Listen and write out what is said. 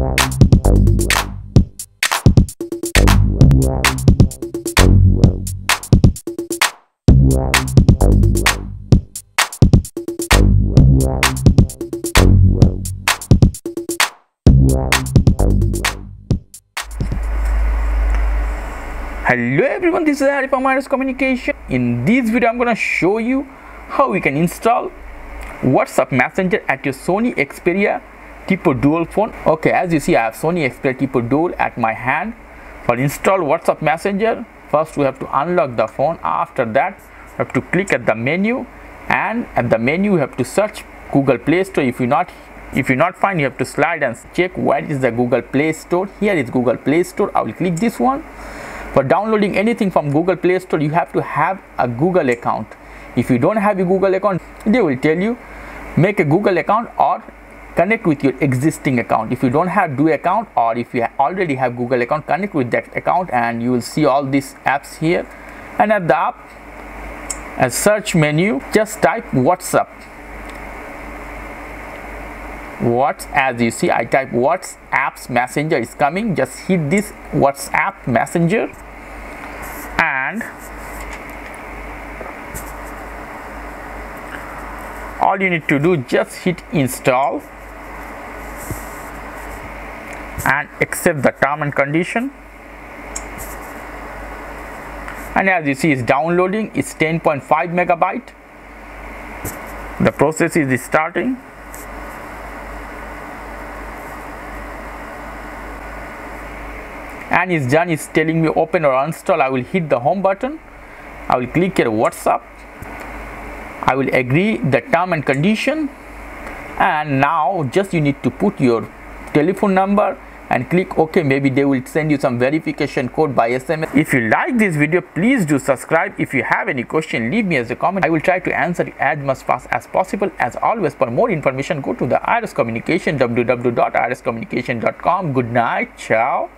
hello everyone this is Harry from Aires Communication. In this video I'm gonna show you how you can install WhatsApp Messenger at your Sony Xperia Tipo Dual phone. Okay as you see I have Sony Xperia Tipo Dual at my hand. For install WhatsApp Messenger. First we have to unlock the phone. After that you have to click at the menu. And at the menu you have to search Google Play Store. If you not if you not find you have to slide and check where is the Google Play Store. Here is Google Play Store. I will click this one. For downloading anything from google play store you have to have a google account. If you don't have a google account they will tell you make a google account or connect with your existing account. If you don't have do account or if you already have google account connect with that account and you will see all these apps here. And at the app a search menu just type whatsapp. What as you see i type whatsapp's messenger is coming. Just hit this whatsapp messenger. And all you need to do just hit install and accept the term and condition. And as you see it's downloading it's 10.5 megabyte. The process is starting. And it's done it's telling me open or uninstall I will hit the home button. I will click here WhatsApp I will agree the term and condition. And now just you need to put your telephone number and click ok. Maybe they will send you some verification code by sms if you like this video please do subscribe. If you have any question leave me as a comment. I will try to answer as much fast as possible. As always for more information go to the aires communication www.airescomunication.com good night. Ciao